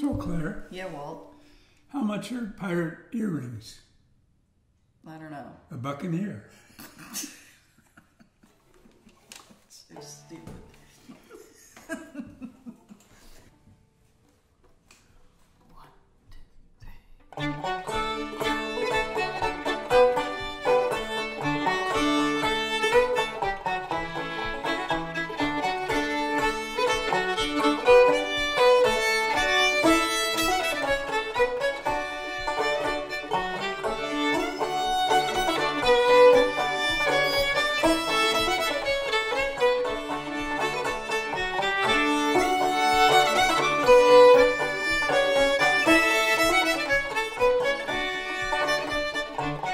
So, Claire, Yeah, Walt. how much are pirate earrings? I don't know. A buccaneer. So stupid. Bye.